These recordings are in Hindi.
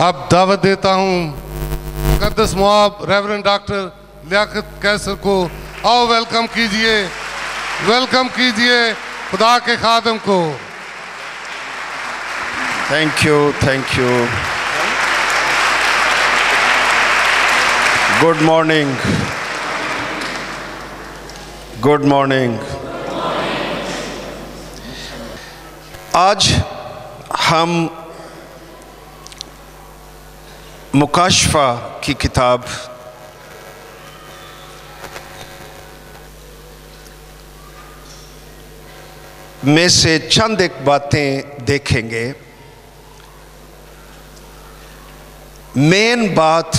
अब दावत देता हूँ मुकदस मुआब, रेवरेंड डॉक्टर लियाकत कैसर को, आओ वेलकम कीजिए वेलकम कीजिए खुदा के खादम को। Thank you thank you good morning good morning आज हम मुकाशफा की किताब। में से चंद एक बातें देखेंगे। मेन बात,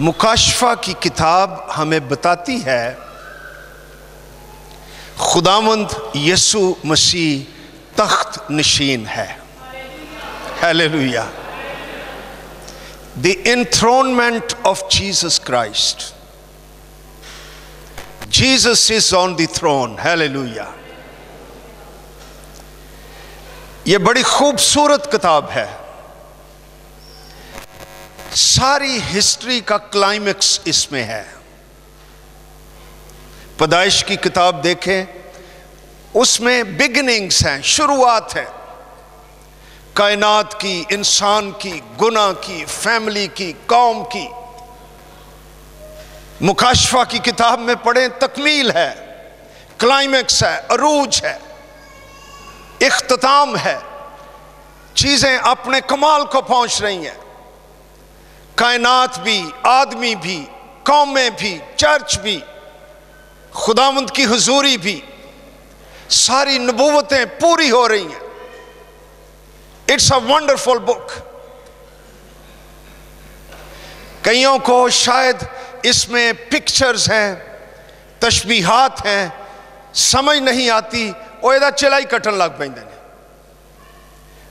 मुकाशफा की किताब हमें बताती है खुदामंद यसु मसीह तख्त नशीन है। Hallelujah the enthronement of Jesus Christ. Jesus is on the throne. Hallelujah. ये बड़ी खूबसूरत किताब है सारी हिस्ट्री का क्लाइमेक्स इसमें है पदाइश की किताब देखें, उसमें बिगनिंग्स हैं, शुरुआत है कायनात की, इंसान की गुना की, फैमिली की, कौम की। मुकाशफा की किताब में पढ़े, तकमील है, क्लाइमेक्स है, अरूज है इख्ताम है। चीज़ें अपने कमाल को पहुँच रही हैं। कायनात भी, आदमी भी, कौमें भी, चर्च भी खुदामंद की हजूरी भी, सारी नबूवतें पूरी हो रही हैं। इट्स अ वंडरफुल बुक कईयों को शायद इसमें पिक्चर्स हैं, तशबीहात हैं, समझ नहीं आती, और यदा चिलाई कटन लग पे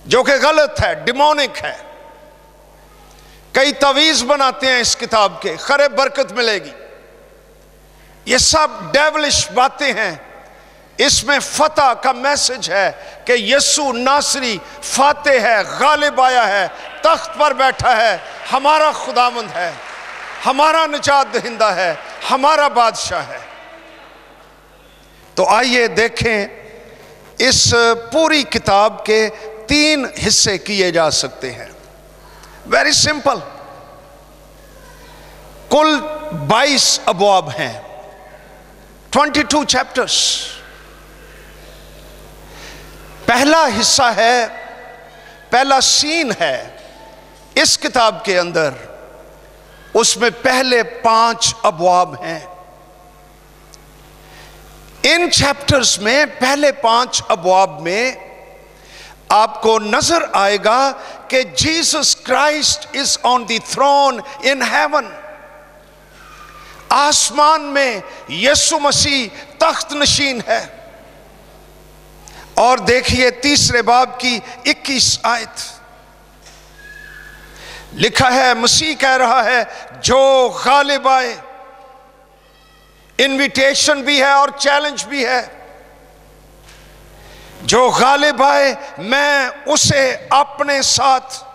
जो कि गलत है डिमोनिक है। कई तवीज बनाते हैं इस किताब के, खरे बरकत मिलेगी। ये सब डेवलिश बातें हैं इसमें फतह का मैसेज है कि यसु नासरी फाते है, गालिब आया है, तख्त पर बैठा है, हमारा खुदामंद है, हमारा निजात दहिंदा है, हमारा बादशाह है। तो आइए देखें, इस पूरी किताब के तीन हिस्से किए जा सकते हैं। वेरी सिंपल कुल 22 अबवाब हैं। 22 चैप्टर्स पहला हिस्सा है, पहला सीन है इस किताब के अंदर। उसमें पहले पाँच अबवाब हैं। इन चैप्टर्स में पहले पाँच अबवाब में आपको नज़र आएगा कि Jesus Christ is on the throne in heaven आसमान में यीशु मसीह तख्त नशीन है। और देखिए तीसरे बाब की 21 आयत। लिखा है, मसीह कह रहा है, जो गालिब आए इनविटेशन भी है और चैलेंज भी है। जो गालिब आए, मैं उसे अपने साथ,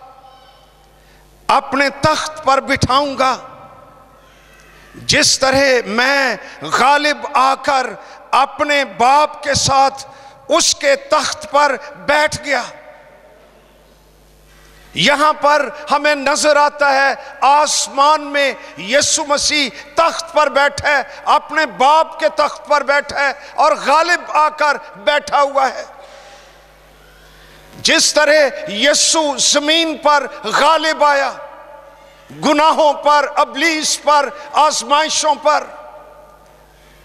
अपने तख्त पर बिठाऊँगा। जिस तरह मैं गालिब आकर अपने बाप के साथ उसके तख्त पर बैठ गया। यहाँ पर हमें नज़र आता है, आसमान में यीशु मसीह तख्त पर बैठा अपने बाप के तख्त पर बैठा और गालिब आकर बैठा हुआ है। जिस तरह यीशु ज़मीन पर गालिब आया, गुनाहों पर, अबलीस पर, आजमाइशों पर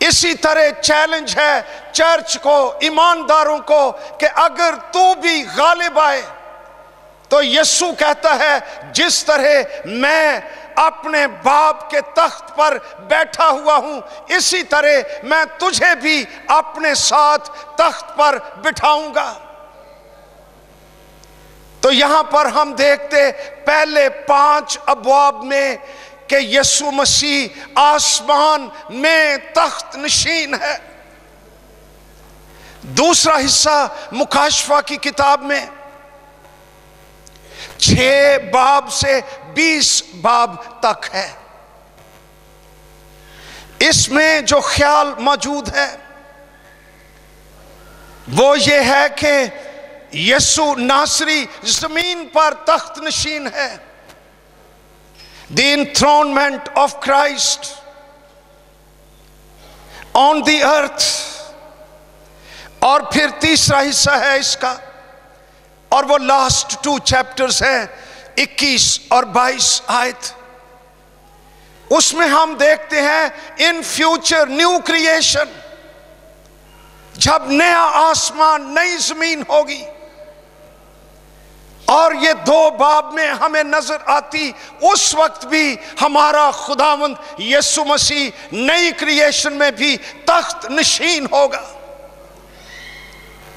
इसी तरह चैलेंज है चर्च को, ईमानदारों को कि अगर तू भी गालिब आए तो यीशु कहता है, जिस तरह मैं अपने बाप के तख्त पर बैठा हुआ हूँ, इसी तरह मैं तुझे भी अपने साथ तख्त पर बिठाऊँगा। तो यहाँ पर हम देखते, पहले पाँच अबवाब में कि यीशु मसीह आसमान में तख्त नशीन है। दूसरा हिस्सा मुकाशफा की किताब में, छह बाब से बीस बाब तक है। इसमें जो ख्याल मौजूद है, वो ये है कि यसु नासरी ज़मीन पर तख्त नशीन है। The enthronement of Christ on the earth और फिर तीसरा हिस्सा है इसका। और वो लास्ट टू चैप्टर्स हैं 21 और 22 आयत। उसमें हम देखते हैं इन फ्यूचर न्यू क्रिएशन जब नया आसमान, नई ज़मीन होगी। और ये दो बाब में हमें नज़र आती, उस वक्त भी हमारा खुदावंद यसु मसीह नई क्रिएशन में भी तख्त नशीन होगा।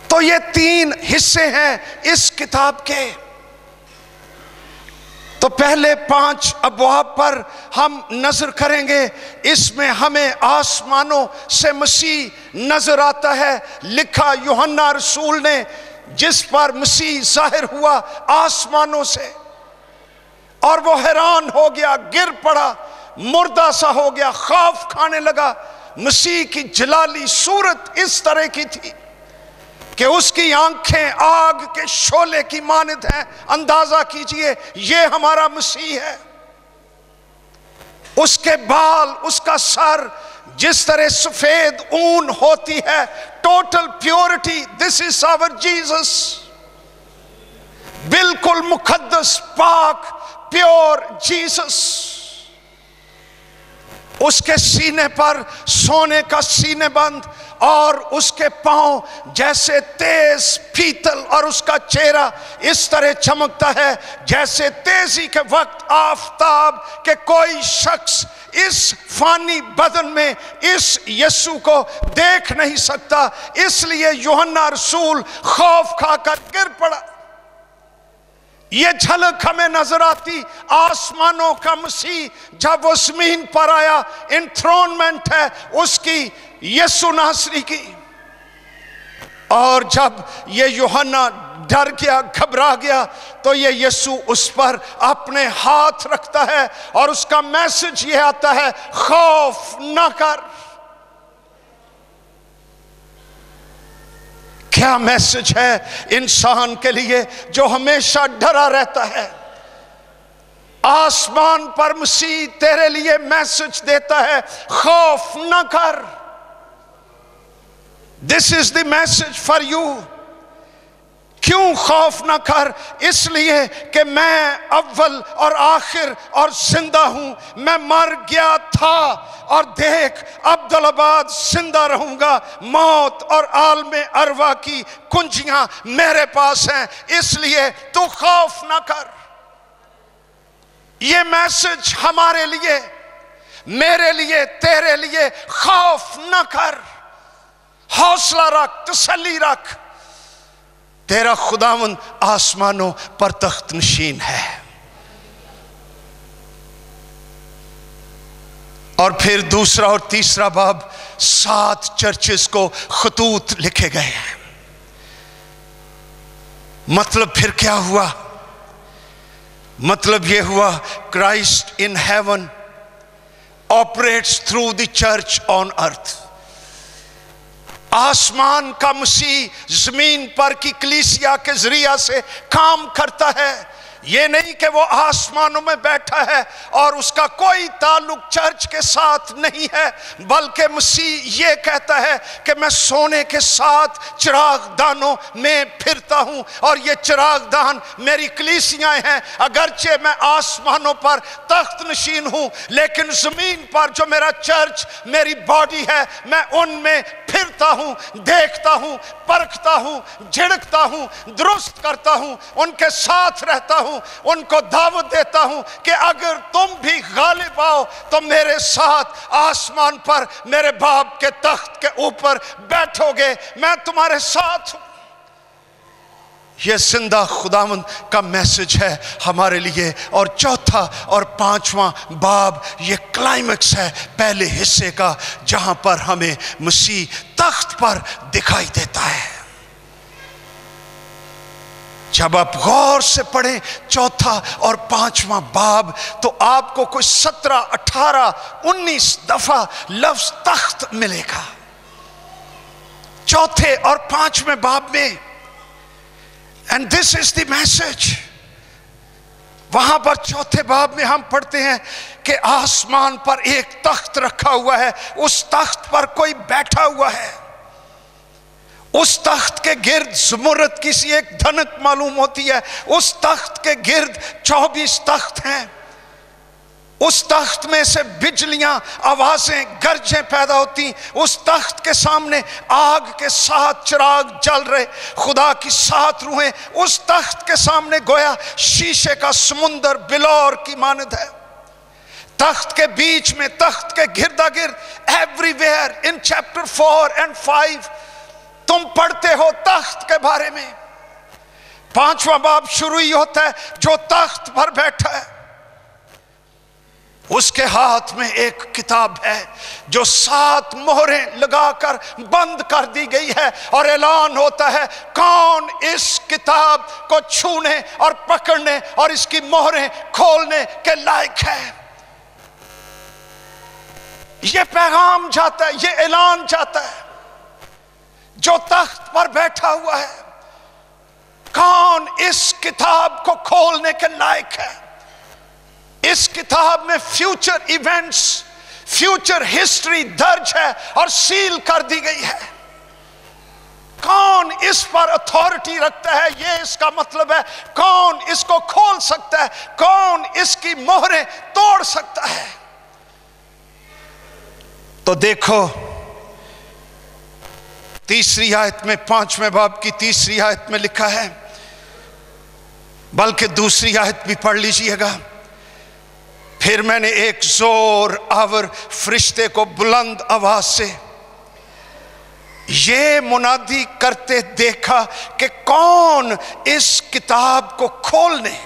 तो ये तीन हिस्से हैं इस किताब के। तो पहले पाँच अबवाब पर हम नज़र करेंगे। इसमें हमें आसमानों से मसीह नज़र आता है। लिखा योहन्ना रसूल ने जिस पर मसीह ज़ाहिर हुआ आसमानों से, और वो हैरान हो गया, गिर पड़ा, मुर्दा सा हो गया, खौफ खाने लगा। मसीह की जलाली सूरत इस तरह की थी कि उसकी आँखें आग के शोले की मानद हैं। अंदाज़ा कीजिए, ये हमारा मसीह है। उसके बाल, उसका सर जिस तरह सफ़ेद ऊन होती है total purity this is our Jesus बिल्कुल मुकद्दस, पाक प्योर जीसस उसके सीने पर सोने का सीने बंद और उसके पाँव जैसे तेज पीतल और उसका चेहरा इस तरह चमकता है, जैसे तेज़ी के वक्त आफताब के कोई शख्स इस फानी बदन में इस यस्सु को देख नहीं सकता। इसलिए योहन्ना रसूल खौफ खाकर गिर पड़ा। ये झलक हमें नज़र आती आसमानों का मसीह, जब वो ज़मीन पर आया इंथ्रोनमेंट है, उसकी यसु नासरी की। और जब ये योहन्ना डर गया, घबरा गया तो ये यीशु उस पर अपने हाथ रखता है और उसका मैसेज ये आता है, खौफ न कर। क्या मैसेज है इंसान के लिए जो हमेशा डरा रहता है? आसमान पर मसीह तेरे लिए मैसेज देता है, खौफ न कर। This is the message for you क्यों खौफ ना कर? इसलिए कि मैं अव्वल और आखिर और ज़िंदा हूँ। मैं मर गया था और देख, अब्दुलाबाद ज़िंदा रहूँगा। मौत और आलम अरवा की कुंजियाँ मेरे पास हैं। इसलिए तू खौफ ना कर। ये मैसेज हमारे लिए, मेरे लिए, तेरे लिए खौफ ना कर। हौसला रख तसली रख तेरा खुदावन आसमानों पर तख्त नशीन है। और फिर दूसरा और तीसरा बाब, सात चर्चेस को खतूत लिखे गए हैं। मतलब फिर क्या हुआ? मतलब यह हुआ, Christ in heaven operates through the church on earth आसमान का मसीह ज़मीन पर की कलीसिया के ज़रिया से काम करता है। ये नहीं कि वो आसमानों में बैठा है और उसका कोई ताल्लुक चर्च के साथ नहीं है, बल्कि मसीह ये कहता है कि मैं सोने के साथ चिराग दानों में फिरता हूँ और ये चिराग दान मेरी कलीसियाँ हैं। अगरचे मैं आसमानों पर तख्त नशीन हूँ, लेकिन ज़मीन पर जो मेरा चर्च, मेरी बॉडी है, मैं उनमें फिरता हूँ, देखता हूँ, परखता हूँ, झिड़कता हूँ, दुरुस्त करता हूँ, उनके साथ रहता हूँ। उनको दावत देता हूँ कि अगर तुम भी गालिब आओ तो मेरे साथ आसमान पर, मेरे बाप के तख्त के ऊपर बैठोगे। मैं तुम्हारे साथ हूँ। यह ज़िंदा खुदावंद का मैसेज है हमारे लिए। और चौथा और पांचवा बाब, ये क्लाइमैक्स है पहले हिस्से का, जहाँ पर हमें मसीह तख्त पर दिखाई देता है। जब आप गौर से पढ़ें चौथा और पांचवा बाब तो आपको कोई सत्रह, अठारह, उन्नीस दफ़ा लफ्ज तख्त मिलेगा। चौथे और पाँचवें बाब में and this is the message वहाँ पर चौथे बाब में हम पढ़ते हैं कि आसमान पर एक तख्त रखा हुआ है। उस तख्त पर कोई बैठा हुआ है। उस तख्त के गिर्द जमुरत किसी एक धनक मालूम होती है। उस तख्त के गिर्द चौबीस तख्त हैं। उस तख्त में से बिजलियाँ, आवाज़ें, गर्जें पैदा होती। उस तख्त के सामने आग के साथ चिराग जल रहे। खुदा की सात रूहें उस तख्त के सामने गोया। शीशे का समुंदर बिलौर की मानद है। तख्त के बीच में तख्त के गिरदा गिर्द everywhere in chapter four and five तुम पढ़ते हो तख्त के बारे में। पांचवा बाब शुरू ही होता है, जो तख्त पर बैठा है। उसके हाथ में एक किताब है, जो सात मोहरें लगाकर बंद कर दी गई है और ऐलान होता है, कौन इस किताब को छूने और पकड़ने और इसकी मोहरें खोलने के लायक है। यह पैगाम जाता है यह ऐलान जाता है। जो तख्त पर बैठा हुआ है, कौन इस किताब को खोलने के लायक है? इस किताब में फ्यूचर इवेंट्स फ्यूचर हिस्ट्री दर्ज है और सील कर दी गई है। कौन इस पर अथॉरिटी रखता है यह इसका मतलब है, कौन इसको खोल सकता है, कौन इसकी मोहरें तोड़ सकता है? तो देखो तीसरी आयत में, पाँचवें बाब की तीसरी आयत में लिखा है, बल्कि दूसरी आयत भी पढ़ लीजिएगा। फिर मैंने एक ज़ोर आवर फरिश्ते को बुलंद आवाज़ से ये मुनादी करते देखा कि कौन इस किताब को खोलने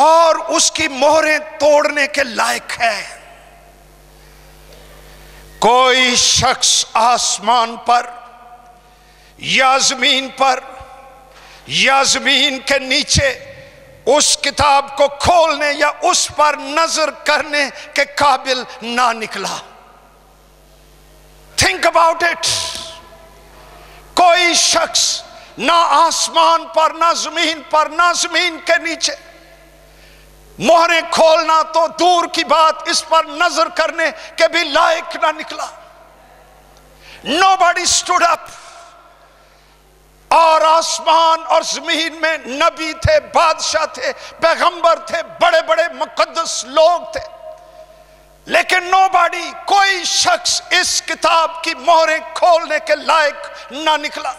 और उसकी मोहरें तोड़ने के लायक है। कोई शख्स आसमान पर, या ज़मीन पर, या ज़मीन के नीचे उस किताब को खोलने या उस पर नज़र करने के काबिल ना निकला। थिंक अबाउट इट कोई शख्स ना आसमान पर, ना ज़मीन पर, ना ज़मीन के नीचे मोहरें खोलना तो दूर की बात, इस पर नज़र करने के भी लायक ना निकला। नो बडी स्टूड अप और आसमान और ज़मीन में नबी थे, बादशाह थे, पैगंबर थे बड़े बड़े मुकदस लोग थे। लेकिन नो बाडी कोई शख्स इस किताब की मोहरें खोलने के लायक ना निकला।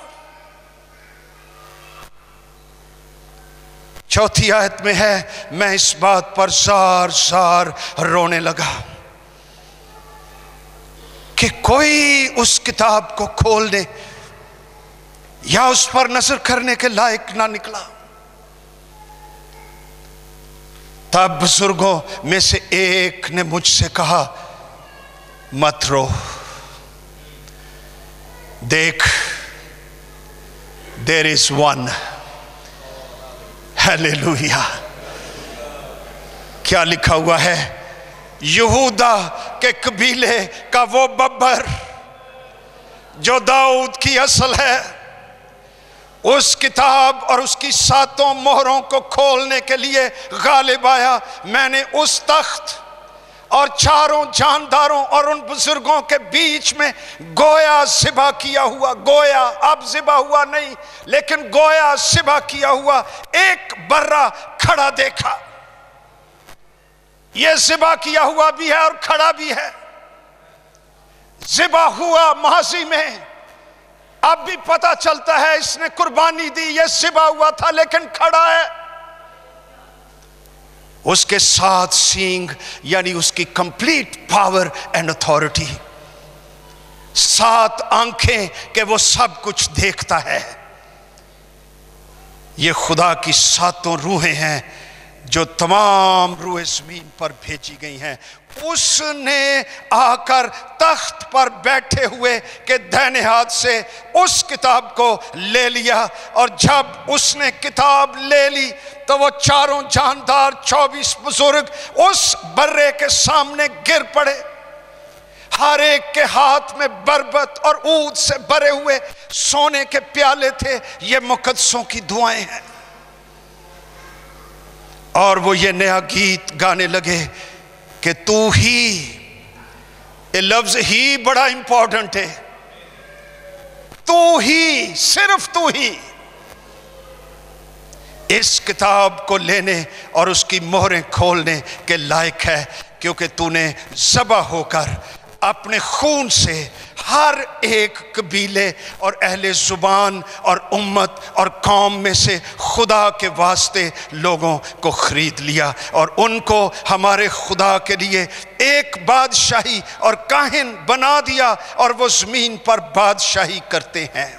चौथी आयत में है, मैं इस बात पर सार सार रोने लगा कि कोई उस किताब को खोलने या उस पर नज़र करने के लायक ना निकला। तब बुज़ुर्गों में से एक ने मुझसे कहा, मत रो। देख देर इज़ वन हेलेलुया। क्या लिखा हुआ है? यहूदा के कबीले का वो बब्बर जो दाऊद की असल है, उस किताब और उसकी सातों मोहरों को खोलने के लिए गालिब आया। मैंने उस तख्त और चारों जानदारों और उन बुज़ुर्गों के बीच में गोया सिबा किया हुआ, गोया, अब जिबा हुआ नहीं, लेकिन गोया सिबा किया हुआ, एक बर्रा खड़ा देखा। यह जिबा किया हुआ भी है और खड़ा भी है। जिबा हुआ माजी में, अब भी पता चलता है इसने कुर्बानी दी यह सिबा हुआ था, लेकिन खड़ा है। उसके साथ सींग, यानी उसकी कंप्लीट पावर एंड अथॉरिटी सात आँखें के वो सब कुछ देखता है। ये खुदा की सातों रूहें हैं जो तमाम रूहें ज़मीन पर भेजी गई हैं। उसने आकर तख्त पर बैठे हुए के दाहिने हाथ से उस किताब को ले लिया और जब उसने किताब ले ली तो वो चारों जानदार चौबीस बुज़ुर्ग उस बर्रे के सामने गिर पड़े। हर एक के हाथ में बरबत और ऊद से भरे हुए सोने के प्याले थे। ये मुकदसों की दुआएँ हैं। और वो ये नया गीत गाने लगे। कि तू ही, ये लफ्ज ही बड़ा इंपॉर्टेंट है। तू ही, सिर्फ़ तू ही। इस किताब को लेने और उसकी मोहरें खोलने के लायक है, क्योंकि तूने जबा होकर अपने खून से हर एक कबीले और अहले ज़ुबान और उम्मत और कौम में से खुदा के वास्ते लोगों को ख़रीद लिया और उनको हमारे खुदा के लिए एक बादशाही और काहिन बना दिया और वो ज़मीन पर बादशाही करते हैं।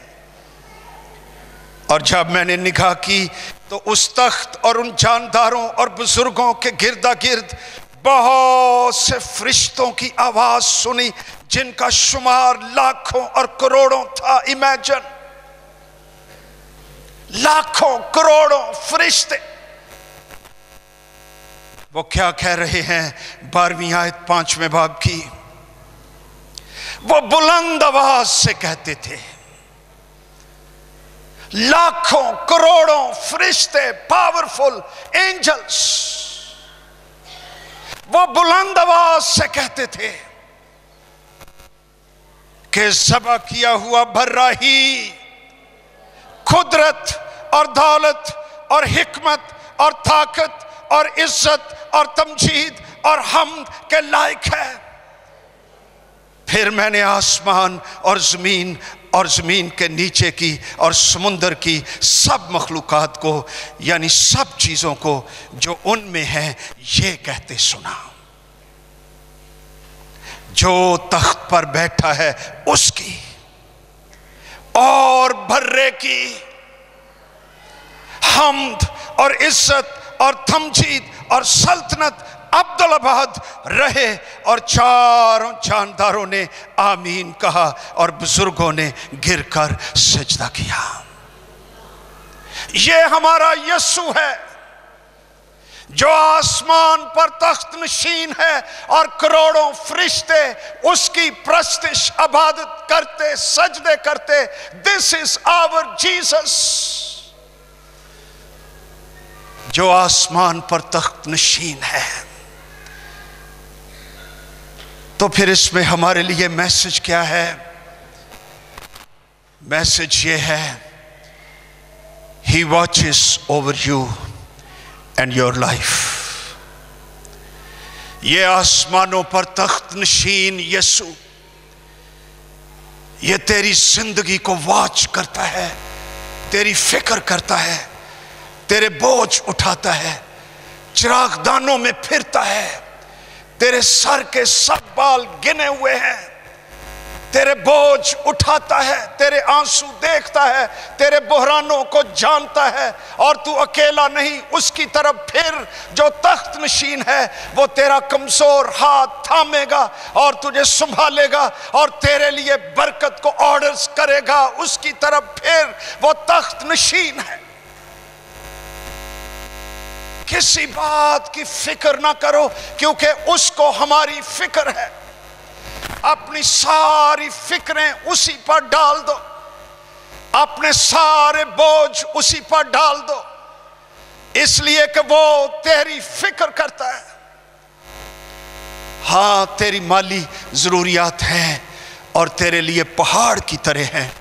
और जब मैंने निगाह की तो उस तख्त और उन जानदारों और बुज़ुर्गों के गिरदा गिर्द बहुत से फरिश्तों की आवाज़ सुनी, जिनका शुमार लाखों और करोड़ों था इमेजिन लाखों, करोड़ों फरिश्ते। वो क्या कह रहे हैं बारहवीं आयत पाँचवें भाग की? वो बुलंद आवाज़ से कहते थे, लाखों, करोड़ों फरिश्ते पावरफुल एंजल्स वो बुलंद आवाज़ से कहते थे कि सबा किया हुआ भर्रा ही कुदरत और दौलत और हिकमत और ताकत और इज़्ज़त और तमजीद और हम के लायक है। फिर मैंने आसमान और ज़मीन और ज़मीन के नीचे की और समुंदर की सब मखलूक़ात को, यानी सब चीज़ों को जो उनमें है, ये कहते सुना। जो तख्त पर बैठा है उसकी और भर्रे की हमद और इज़्ज़त और थमजीद और सल्तनत अब्दुल अबाद रहे और चारों जानदारों ने आमीन कहा और बुज़ुर्गों ने गिरकर सजदा किया। ये हमारा यस्सु है जो आसमान पर तख्त नशीन है और करोड़ों फरिश्ते उसकी प्रस्तिश आबादत करते, सजदे करते दिस इज़ आवर जीसस जो आसमान पर तख्त नशीन है। तो फिर इसमें हमारे लिए मैसेज क्या है? मैसेज ये है he watches over you and your life ये आसमानों पर तख्त नशीन यसु ये तेरी ज़िंदगी को वॉच करता है, तेरी फ़िक्र करता है, तेरे बोझ उठाता है, चिरागदानों में फिरता है। तेरे सर के सब बाल गिने हुए हैं। तेरे बोझ उठाता है, तेरे आँसू देखता है, तेरे बहरानों को जानता है, और तू अकेला नहीं, उसकी तरफ़ फिर जो तख्त नशीन है, वो तेरा कमज़ोर हाथ थामेगा, और तुझे संभालेगा, और तेरे लिए बरकत को ऑर्डर्स करेगा। उसकी तरफ़ फिर वो तख्त नशीन है। किसी बात की फ़िक्र ना करो, क्योंकि उसको हमारी फ़िक्र है। अपनी सारी फिक्रें उसी पर डाल दो। अपने सारे बोझ उसी पर डाल दो। इसलिए कि वो तेरी फ़िक्र करता है। हाँ, तेरी माली जरूरियात हैं और तेरे लिए पहाड़ की तरह हैं।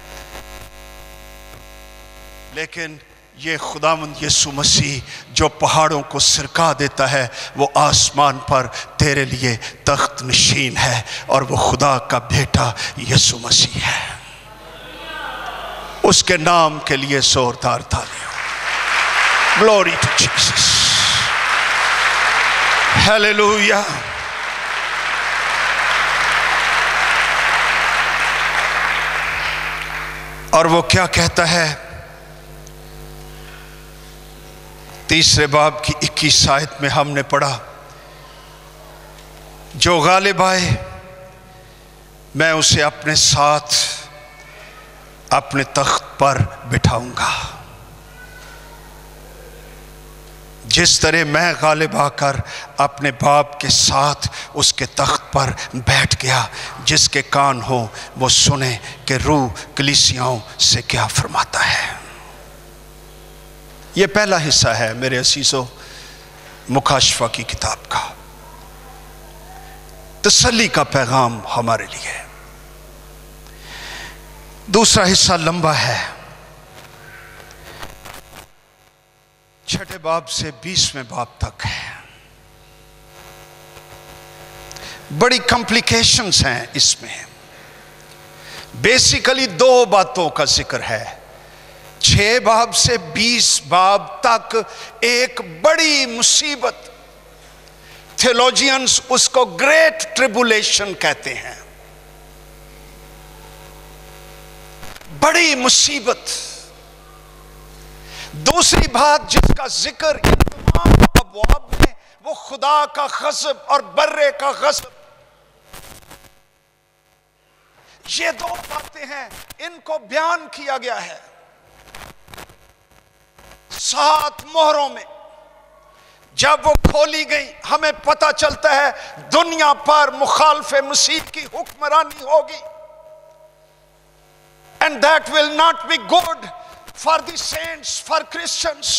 लेकिन ये खुदामंद यसु मसीह जो पहाड़ों को सिरका देता है, वो आसमान पर तेरे लिए तख्त नशीन है और वो खुदा का बेटा यसु मसीह है। उसके नाम के लिए जोरदार था ग्लोरी टू जीसस हालेलुया और वो क्या कहता है? तीसरे बाब की इक्कीस आयत में हमने पढ़ा, जो गालिब आए, मैं उसे अपने साथ, अपने तख्त पर बिठाऊँगा। जिस तरह मैं गालिब आकर अपने बाप के साथ उसके तख्त पर बैठ गया, जिसके कान हो, वो सुने कि रूह कलिसियाओं से क्या फरमाता है। ये पहला हिस्सा है मेरे असीसों मुकाशफा की किताब का। तसली का पैगाम हमारे लिए। दूसरा हिस्सा लंबा है। छठे बाब से बीसवें बाब तक है। बड़ी कॉम्प्लिकेशंस हैं इसमें। बेसिकली दो बातों का ज़िक्र है। छह बाब से बीस बाब तक एक बड़ी मुसीबत। थियोलॉजियंस उसको ग्रेट ट्रिबुलेशन कहते हैं। बड़ी मुसीबत। दूसरी बात जिसका ज़िक्र तमाम अबवाब में वो खुदा का गजब और बर्रे का गजब। ये दो बातें हैं, इनको बयान किया गया है। सात मोहरों में जब वो खोली गई, हमें पता चलता है दुनिया पर मुखालफ मसीह की हुक्मरानी होगी। And that will not be good for the saints for Christians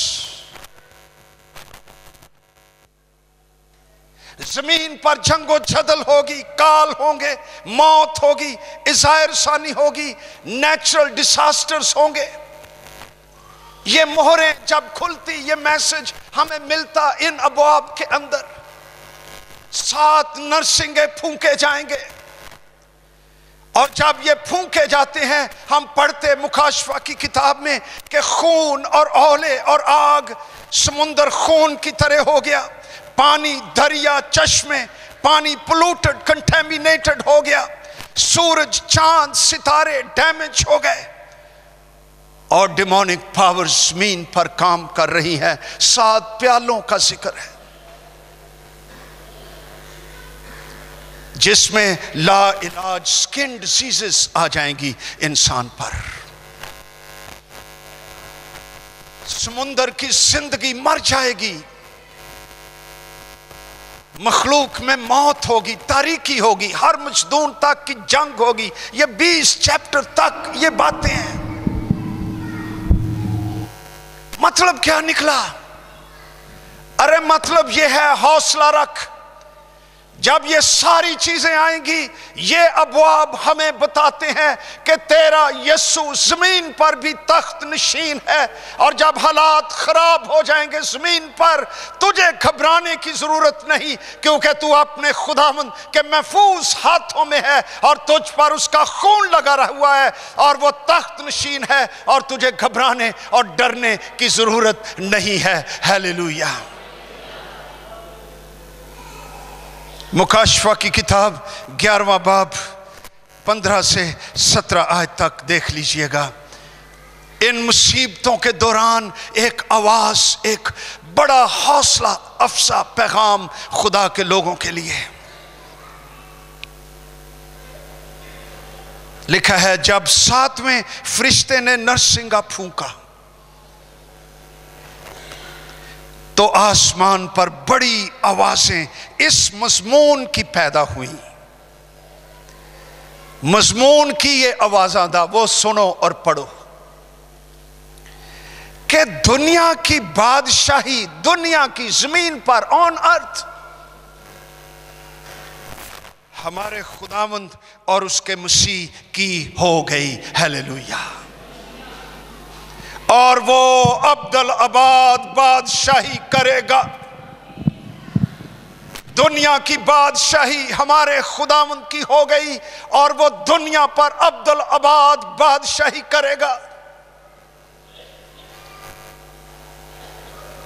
ज़मीन पर जंगो जदल होगी, काल होंगे, मौत होगी इजायर सानी होगी नेचुरल डिसास्टर्स होंगे। ये मोहरें जब खुलती, ये मैसेज हमें मिलता इन अबवाब के अंदर। सात नरसिंगे फूके जाएँगे। और जब ये फूके जाते हैं, हम पढ़ते मुकाशफा की किताब में कि खून और ओले और आग समुंदर खून की तरह हो गया। पानी दरिया चश्मे, पानी पोलूटेड कंटेमिनेटेड हो गया। सूरज, चाँद, सितारे डैमेज हो गए। और डिमोनिक पावर ज़मीन पर काम कर रही है। सात प्यालों का ज़िक्र है। जिसमें ला इलाज स्किन डिजीजेस आ जाएँगी इंसान पर। समुंदर की ज़िंदगी मर जाएगी। मखलूक में मौत होगी तारीकी होगी, हर मजदूर तक की जंग होगी। ये बीस चैप्टर तक ये बातें हैं। मतलब क्या निकला? अरे मतलब यह है हौसला रख। जब ये सारी चीज़ें आएँगी, ये अबवाब हमें बताते हैं कि तेरा यस्सु ज़मीन पर भी तख्त नशीन है और जब हालात खराब हो जाएँगे ज़मीन पर, तुझे घबराने की ज़रूरत नहीं, क्योंकि तू अपने खुदामंद के महफूज हाथों में है और तुझ पर उसका खून लगा रहा हुआ है और वो तख्त नशीन है और तुझे घबराने और डरने की ज़रूरत नहीं है। हेलेलुया। मुकाशफा की किताब ग्यारहवा बाब, पंद्रह से सत्रह आज तक देख लीजिएगा। इन मुसीबतों के दौरान एक आवाज़, एक बड़ा हौसला अफसा पैगाम खुदा के लोगों के लिए लिखा है, जब सातवें फरिश्ते ने नरसिंगा फूका तो आसमान पर बड़ी आवाज़ें इस मजमून की पैदा हुई। मजमून की ये आवाज़ आदा, वो सुनो और पढ़ो। कि दुनिया की बादशाही दुनिया की ज़मीन पर ऑन अर्थ हमारे खुदावंद और उसके मसीह की हो गई। हेलेलुया और वो अब्दुल आबाद बादशाही करेगा। दुनिया की बादशाही हमारे खुदामंद की हो गई और वो दुनिया पर अब्दुल आबाद बादशाही करेगा।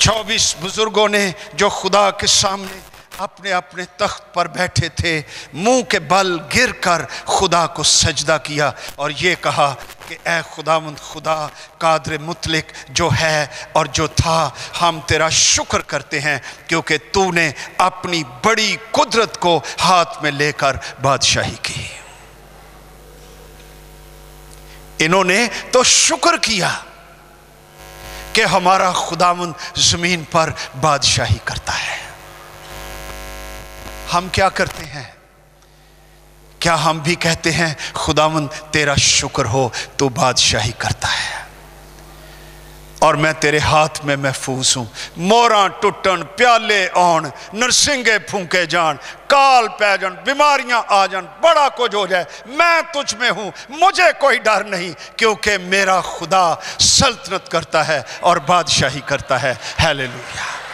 चौबीस बुज़ुर्गों ने जो खुदा के सामने अपने अपने तख्त पर बैठे थे, मुँह के बल गिरकर खुदा को सजदा किया और ये कहा कि ए खुदावंद, खुदा कादर मुतलिक जो है और जो था, हम तेरा शुक्र करते हैं क्योंकि तूने अपनी बड़ी कुदरत को हाथ में लेकर बादशाही की। इन्होंने तो शुक्र किया कि हमारा खुदावंद ज़मीन पर बादशाही करता है। हम क्या करते हैं? क्या हम भी कहते हैं, खुदावंद, तेरा शुक्र हो तो बादशाही करता है। और मैं तेरे हाथ में महफूज हूँ। मोरा टुटन, प्याले आन नरसिंगे फूके जान, काल पै जान, बीमारियाँ आ जान, बड़ा कुछ हो जाए। मैं तुझ में हूँ। मुझे कोई डर नहीं, क्योंकि मेरा खुदा सल्तनत करता है और बादशाही करता है। हालेलुया।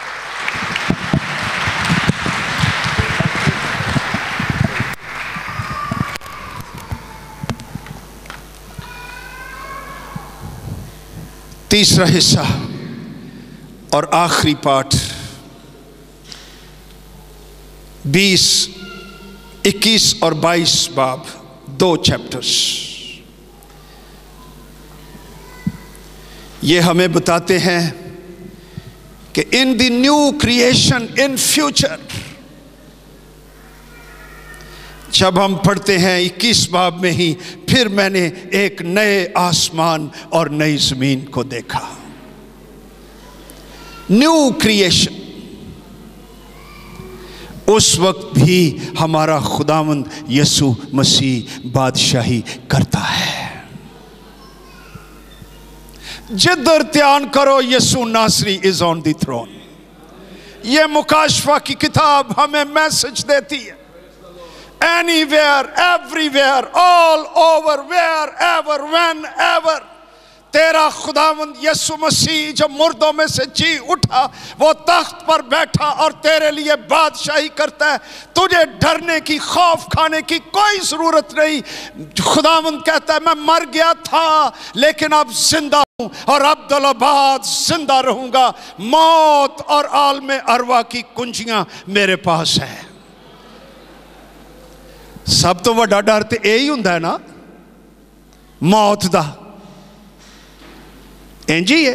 तीसरा हिस्सा और आखिरी पाठ। बीस, इक्कीस और बाईस बाब, दो चैप्टर्स ये हमें बताते हैं कि in the new creation in future जब हम पढ़ते हैं इक्कीस बाब में ही, फिर मैंने एक नए आसमान और नई ज़मीन को देखा। न्यू क्रिएशन उस वक्त भी हमारा खुदावंद यसु मसीह बादशाही करता है। जिधर ध्यान करो यसु नासरी इज़ ऑन दी थ्रोन ये मुकाशफा की किताब हमें मैसेज देती है। Anywhere, everywhere, all over, wherever, whenever. तेरा खुदावंद यसु मसीह जो मुर्दों में से जी उठा वो तख्त पर बैठा और तेरे लिए बादशाही करता है। तुझे डरने की खौफ खाने की कोई ज़रूरत नहीं। खुदावंद कहता है मैं मर गया था लेकिन अब ज़िंदा हूँ और अब्दुलाबाद ज़िंदा रहूँगा। मौत और आलम अरवा की कुंजियाँ मेरे पास हैं। ਸਭ ਤੋਂ ਵੱਡਾ ਡਰ ਤੇ ਇਹ ਹੀ ਹੁੰਦਾ ਹੈ ਨਾ मौत ਦਾ इंज ही है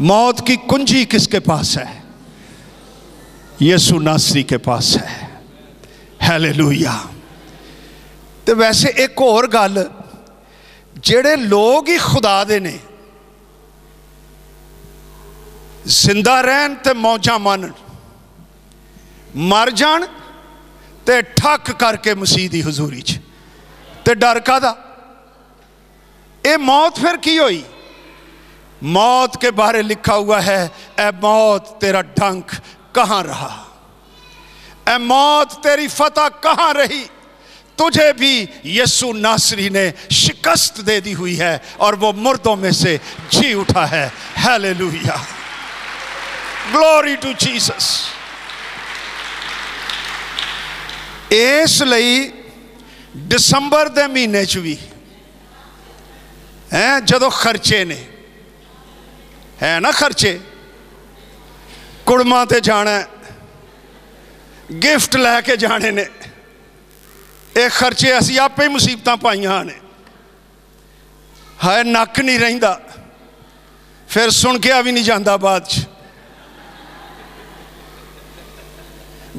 मौत की कुंजी किसके पास है यसु नासरी के पास है हैलेलुया ਤੇ ਵੈਸੇ ਇੱਕ ਹੋਰ ਗੱਲ ਜਿਹੜੇ ਲੋਕ ਹੀ ਖੁਦਾ ਦੇ ਨੇ ਜ਼ਿੰਦਾ ਰਹਿਣ ਤੇ ਮੌਜਾਂ ਮਾਨਣ ਮਰ ਜਾਣ ਤੇ ਠੱਕ ਕਰਕੇ ਮਸੀਹ ਦੀ ਹਜ਼ੂਰੀ 'ਚ ਤੇ ਡਰ ਕਾਦਾ ਇਹ ਮੌਤ ਫਿਰ ਕੀ ਹੋਈ मौत के बारे लिखा हुआ है ए मौत तेरा डंक कहां रहा ए मौत तेरी फतह कहां रही तुझे भी यसु नासरी ने शिकस्त दे दी हुई है और वो मुर्दों में से जी उठा है हालेलुया ग्लोरी टू जीसस ਇਸ ਲਈ ਦਸੰਬਰ ਦੇ ਮਹੀਨੇ 'ਚ ਵੀ, ਹੈ, ਜਦੋਂ ਖਰਚੇ ਨੇ, ਹੈ ਨਾ ਖਰਚੇ? ਕੁੜਮਾਂ ਤੇ ਜਾਣਾ ਗਿਫਟ ਲੈ ਕੇ ਜਾਣੇ ਨੇ, ਇਹ ਖਰਚੇ ਅਸੀਂ ਆਪੇ ਹੀ ਮੁਸੀਬਤਾਂ ਪਾਈਆਂ ਨੇ। ਹਾਏ, ਨੱਕ ਨਹੀਂ ਰਹਿੰਦਾ, ਫਿਰ ਸੁਣ ਕੇ ਆ ਵੀ ਨਹੀਂ ਜਾਂਦਾ ਬਾਅਦ 'ਚ।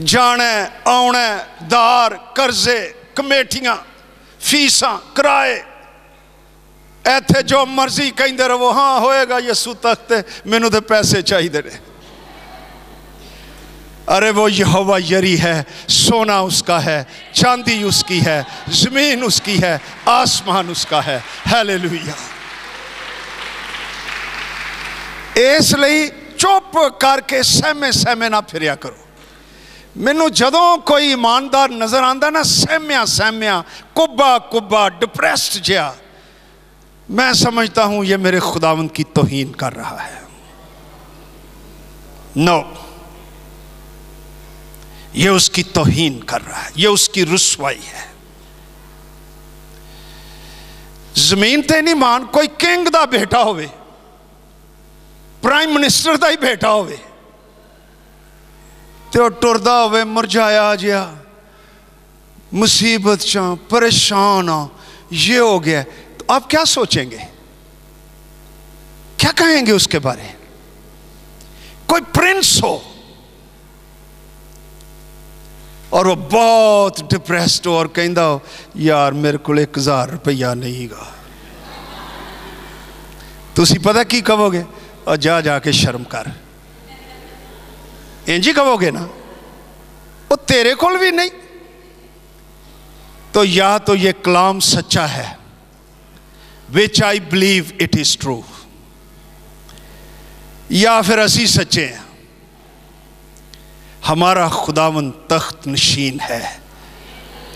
ਜਾਣਾ ਆਉਣਾ ਦਾਰ ਕਰਜ਼ੇ ਕਮੇਟੀਆਂ ਫੀਸਾਂ ਕਿਰਾਏ ਇੱਥੇ ਜੋ ਮਰਜ਼ੀ ਕਹਿੰਦੇ ਰਹੋ ਹਾਂ ਹੋਏਗਾ ਯਿਸੂ ਤੱਕ ਤੇ ਮੈਨੂੰ ਤੇ ਪੈਸੇ ਚਾਹੀਦੇ ਨੇ अरे वो यहोवा यरी है सोना उसका है चांदी उसकी है जमीन उसकी है आसमान उसका है हालेलुया ਇਸ ਲਈ ਚੁੱਪ ਕਰਕੇ ਸਹਿਮੇ ਸਹਿਮੇ ਨਾ ਫਿਰਿਆ ਕਰੋ ਮੈਨੂੰ ਜਦੋਂ ਕੋਈ ਇਮਾਨਦਾਰ ਨਜ਼ਰ ਆਂਦਾ ਨਾ ਸਹਿਮਿਆ ਸਹਿਮਿਆ ਕੁੱਬਾ ਕੁੱਬਾ डिप्रेस्ड ਜਿਹਾ मैं समझता हूं ये मेरे खुदावंत की तोहीन कर रहा है नो ये उसकी तोहीन कर रहा है ये उसकी रसवाई है ਜ਼ਮੀਨ ਤੇ ਨਹੀਂ ਮਾਨ ਕੋਈ ਕਿੰਗ ਦਾ ਬੇਟਾ ਹੋਵੇ ਪ੍ਰਾਈਮ ਮਿਨਿਸਟਰ ਦਾ ਹੀ ਬੇਟਾ ਹੋਵੇ ਤੇ ਉਹ ਟੁਰਦਾ ਹੋਵੇ ਮੁਰਝਾਇਆ ਜਿਹਾ ਮੁਸੀਬਤ ਚ ਪਰੇਸ਼ਾਨ ਆ ਇਹ ਹੋ ਗਿਆ तो आप क्या सोचेंगे क्या कहेंगे उसके बारे कोई प्रिंस हो और वो बहुत डिप्रेस्ड हो और कहता हो यार मेरे को एक हजार रुपया नहीं गा तुम पता की कहोगे और जा जाके शर्म कर ही कहोगे ना? वो तेरे को भी नहीं। तो या तो ये कलाम सच्चा है which I believe it is true या फिर असी सच्चे हैं। हमारा खुदावन तख्त नशीन है,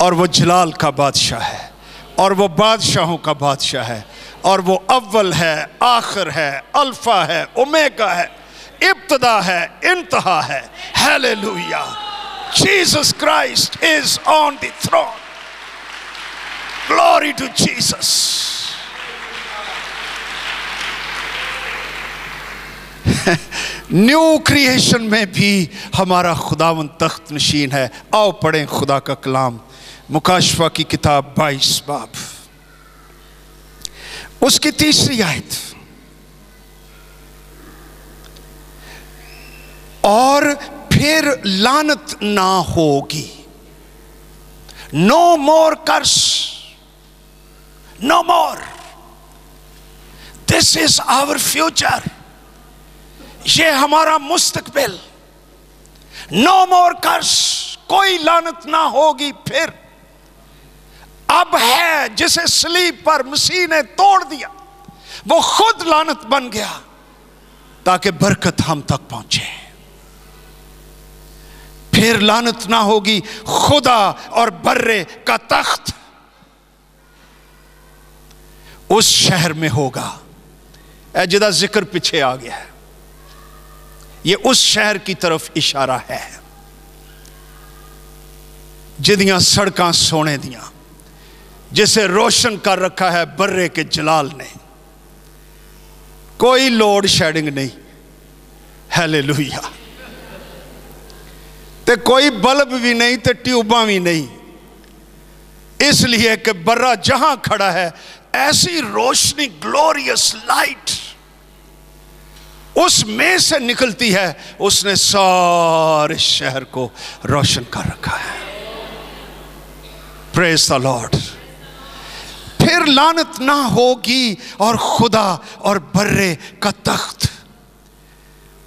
और वो जलाल का बादशाह है, और वो बादशाहों का बादशाह है, और वो अव्वल है, आखिर है, अल्फ़ा है उमेगा है। इब्तदा है, इंतहा है। Hallelujah. Jesus Christ is on the throne glory to Jesus new creation में भी हमारा खुदावन तख्त नशीन है। आओ पढ़ें खुदा का कलाम। मुकाशवा की किताब बाईस बाब। उसकी तीसरी आयत। और फिर लानत ना होगी। No more curse no more this is our future ये हमारा मुस्तकबिल। नो मोर कर्स कोई लानत ना होगी फिर। अब है जिसे स्लीप पर मसीह ने तोड़ दिया। वो खुद लानत बन गया। ताकि बरकत हम तक पहुँचे। फिर लानत ना होगी खुदा और बर्रे का तख्त। उस शहर में होगा। जिदा ज़िक्र पीछे आ गया है। ये उस शहर की तरफ़ इशारा है। जिदियाँ सड़क सोने दियाँ, जिसे रोशन कर रखा है बर्रे के जलाल ने। कोई लोड शेडिंग नहीं। हैले लुहिया ते कोई बल्ब भी नहीं तो ट्यूबा भी नहीं। इसलिए कि बर्रा जहाँ खड़ा है, ऐसी रोशनी ग्लोरियस लाइट उस उसमें से निकलती है, उसने सारे शहर को रोशन कर रखा है। प्रेस द लॉर्ड फिर लानत ना होगी और खुदा और बर्रे का तख्त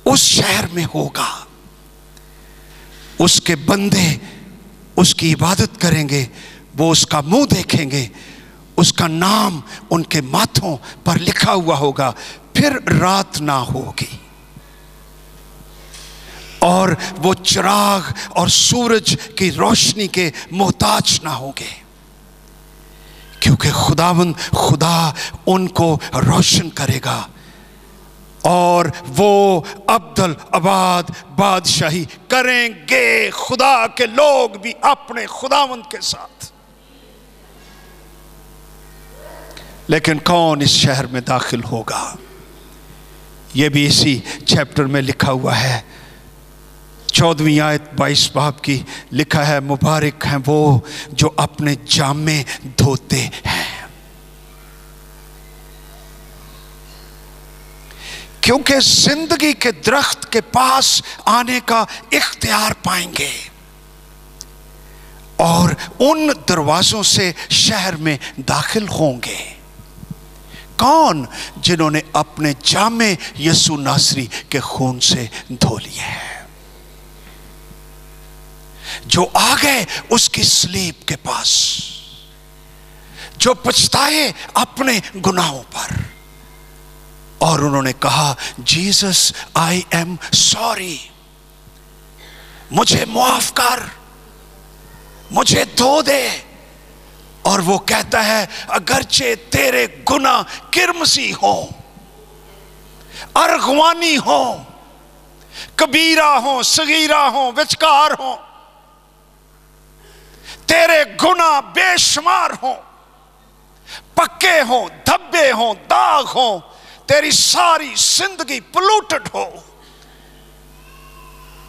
उस शहर में होगा। उसके बंदे उसकी इबादत करेंगे, वो उसका मुँह देखेंगे, उसका नाम उनके माथों पर लिखा हुआ होगा, फिर रात ना होगी। और वो चिराग और सूरज की रोशनी के मोहताज ना होंगे। क्योंकि खुदावन खुदा उनको रोशन करेगा और वो अब्दुल आबाद बादशाही करेंगे खुदा के लोग भी अपने खुदावंद के साथ। लेकिन कौन इस शहर में दाखिल होगा? ये भी इसी चैप्टर में लिखा हुआ है। चौदहवीं आयत बाईस बाप की लिखा है, मुबारक हैं वो जो अपने जामे धोते हैं। क्योंकि ज़िंदगी के दरख्त के पास आने का इख्तियार पाएँगे। और उन दरवाजों से शहर में दाखिल होंगे। कौन जिन्होंने अपने जामे यसु नासरी के खून से धो लिए हैं? जो आ गए उसकी स्लीप के पास, जो पछताए अपने गुनाहों पर। और उन्होंने कहा, जीसस आई एम सॉरी मुझे मुआफ कर, मुझे धो दे। और वो कहता है, अगरचे तेरे गुना किरमसी हो, अरगवानी हो, कबीरा हो, सगीरा हो, विचकार हो। तेरे गुना बेशुमार हो, पक्के हो, धब्बे हो, दाग हो तेरी सारी ज़िंदगी पोलूटेड हो।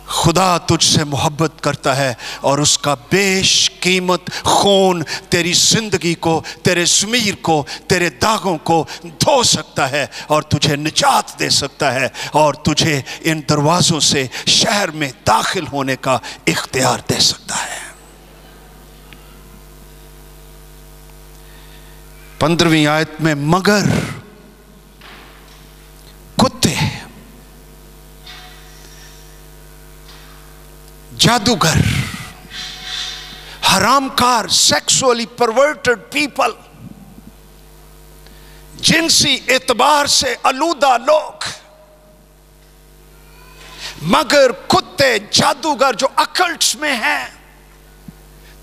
खुदा तुझसे मोहब्बत करता है और उसका बेश कीमत, खून तेरी ज़िंदगी को, तेरे जमीर को, तेरे दागों को धो सकता है और तुझे निजात दे सकता है और तुझे इन दरवाज़ों से शहर में दाखिल होने का इख्तियार दे सकता है। पंद्रहवीं आयत में मगर कुत्ते जादूगर, हरामकार सेक्सुअली परवर्टेड पीपल जिनसी एतबार से अलूदा लोग, मगर कुत्ते, जादूगर जो अकल्ट्स में हैं,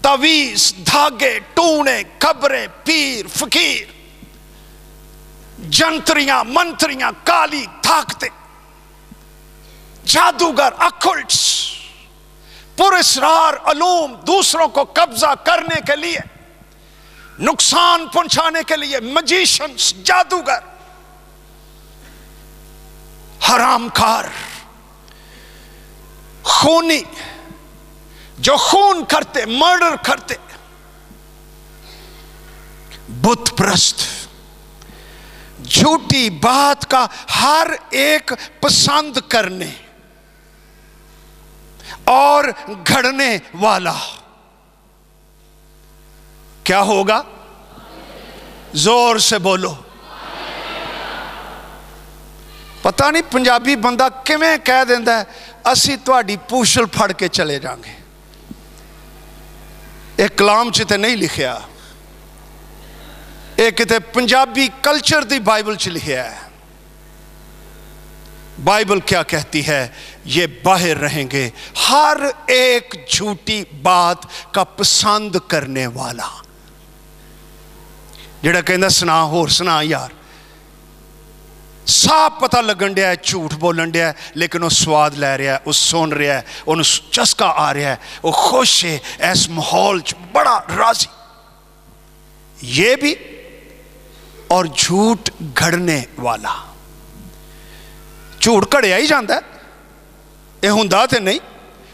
तवीज, धागे, टूने कब्रें पीर, फकीर जंत्रियाँ मंत्रियाँ काली ताकते जादूगर अकल्ट्स पुरस्कार अलूम दूसरों को कब्जा करने के लिए नुकसान पहुँचाने के लिए मजीशंस जादूगर हरामकार खूनी जो खून करते मर्डर करते बुत प्रस्त झूठी बात का हर एक पसंद करने और घड़ने वाला। क्या होगा? ज़ोर से बोलो। पता नहीं पंजाबी बंदा किमें कह देंदा है, असी थोड़ी पूछल फड़ के चले जाएँगे एक कलाम च नहीं लिखा एक कितने पंजाबी कल्चर की बाइबल च लिखा है बाइबल क्या कहती है ये बाहर रहेंगे हर एक झूठी बात का पसंद करने वाला जड़ा कहना सुना होर सुना यार साफ़ पता लगन दिया झूठ बोलन दिया लेकिन वह स्वाद लै रहा है वह सुन रहा है उन्होंने चस्का आ रहा है वह खुश है इस माहौल बड़ा राज़ी ये भी और झूठ घड़ने वाला। झूठ घड़िया ही जाता है। ये तो नहीं,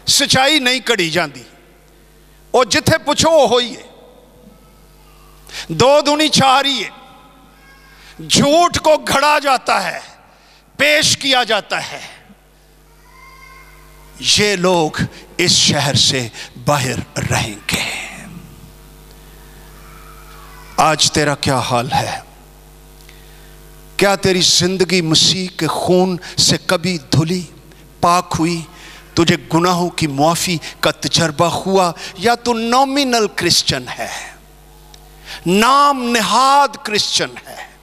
सच्चाई नहीं घड़ी जाती और जिथे पुछो वो ही है। दो दुनी चार ही है। झूठ को घड़ा जाता है, पेश किया जाता है। ये लोग इस शहर से बाहर रहेंगे। आज तेरा क्या हाल है? क्या तेरी ज़िंदगी मसीह के खून से कभी धुली, पाक हुई? तुझे गुनाहों की मुआफ़ी का तजर्बा हुआ या तो नॉमिनल क्रिश्चियन है? नाम निहाद क्रिश्चियन है।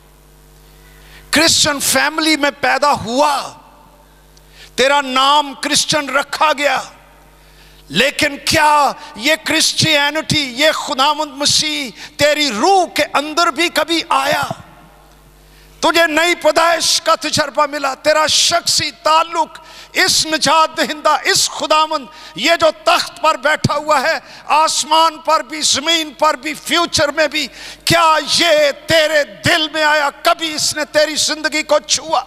क्रिश्चियन फैमिली में पैदा हुआ। तेरा नाम क्रिश्चियन रखा गया। लेकिन क्या ये क्रिश्चियनिटी ये खुदामंद मसीह तेरी रूह के अंदर भी कभी आया? तुझे नई पैदाइश का तजर्बा मिला, तेरा शख्सी ताल्लुक, इस निजात दहिंदा, इस खुदामंद, ये जो तख्त पर बैठा हुआ है, आसमान पर भी, ज़मीन पर भी, फ्यूचर में भी, क्या ये तेरे दिल में आया, कभी इसने तेरी ज़िंदगी को छुआ?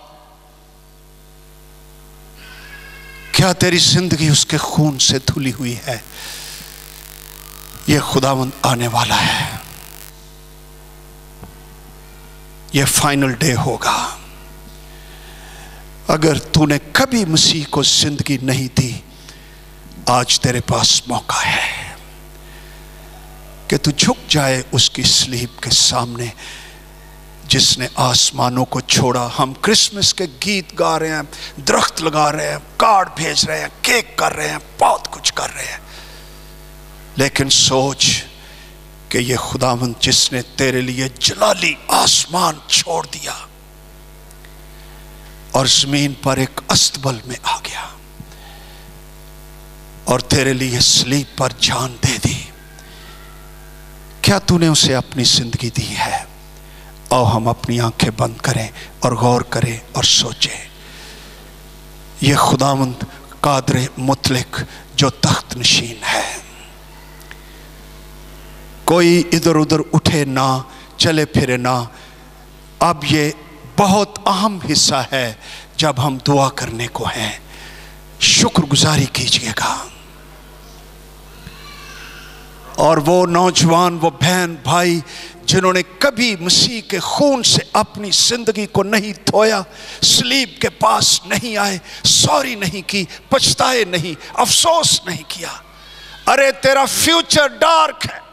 क्या तेरी ज़िंदगी उसके खून से धुली हुई है? ये खुदावंद आने वाला है। ये फाइनल डे होगा। अगर तूने कभी मसीह को ज़िंदगी नहीं दी, आज तेरे पास मौका है कि तू झुक जाए उसकी स्लीप के सामने, जिसने आसमानों को छोड़ा। हम क्रिसमस के गीत गा रहे हैं, दरख्त लगा रहे हैं, कार्ड भेज रहे हैं, केक कर रहे हैं, बहुत कुछ कर रहे हैं। लेकिन सोच कि ये खुदावंद जिसने तेरे लिए जलाली आसमान छोड़ दिया और ज़मीन पर एक अस्तबल में आ गया और तेरे लिए स्लीप पर जान दे दी। क्या तूने उसे अपनी ज़िंदगी दी है? और हम अपनी आँखें बंद करें और गौर करें और सोचें। यह खुदामंद कादर मुतलिक जो तख्त नशीन है। कोई इधर उधर उठे ना, चले फिरे ना। अब ये बहुत अहम हिस्सा है जब हम दुआ करने को हैं। शुक्रगुजारी कीजिएगा। और वो नौजवान, वो बहन, भाई, जिन्होंने कभी मसीह के खून से अपनी ज़िंदगी को नहीं धोया, स्लीप के पास नहीं आए, सॉरी नहीं की, पछताए नहीं, अफसोस नहीं किया। अरे तेरा फ्यूचर डार्क है।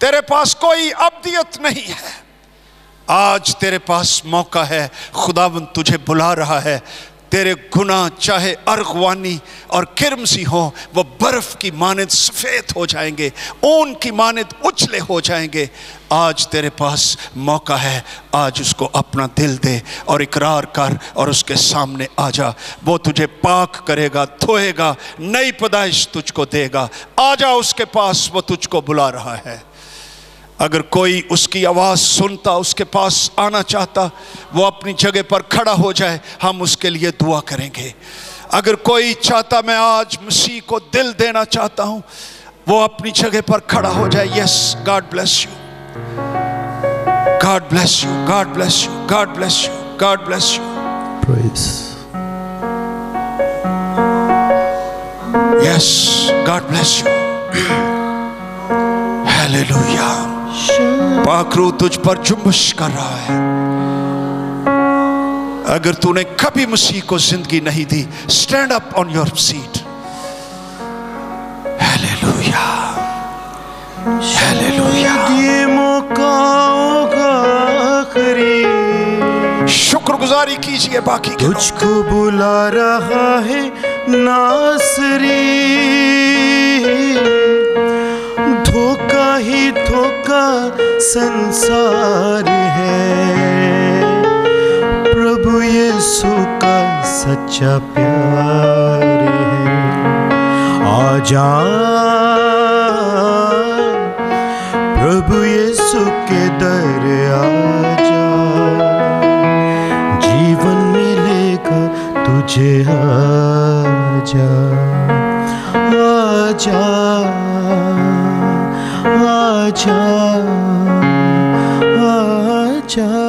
तेरे पास कोई अबदियत नहीं है। आज तेरे पास मौका है। खुदावन तुझे बुला रहा है। तेरे गुना चाहे अर्गवानी और किरम सी हो, वो बर्फ़ की मानद सफ़ेद हो जाएँगे, ऊन की मानद उछले हो जाएँगे। आज तेरे पास मौका है। आज उसको अपना दिल दे और इकरार कर और उसके सामने आ जा। वो तुझे पाक करेगा, धोएगा, नई पैदाइश तुझको देगा। आ जा उसके पास, वो तुझको बुला रहा है। अगर कोई उसकी आवाज़ सुनता उसके पास आना चाहता वो अपनी जगह पर खड़ा हो जाए हम उसके लिए दुआ करेंगे। अगर कोई चाहता मैं आज मसीह को दिल देना चाहता हूँ वो अपनी जगह पर खड़ा हो जाए। Yes God bless you God bless you God bless you God bless you God bless you. Yes God bless you hallelujah पाखरू तुझ पर जुम्बश कर रहा है। अगर तूने कभी मसीह को ज़िंदगी नहीं दी stand up on your seat hallelujah hallelujah ये मौकाओं का आखिरी। शुक्रगुजारी कीजिए बाकी तुझको बुला रहा है नासरी। धोखा ही धोखा संसार है। प्रभु यीशु का सच्चा प्यार है। आजा प्रभु यीशु के दर आजा जीवन मिलेगा तुझे आजा। आजा आजा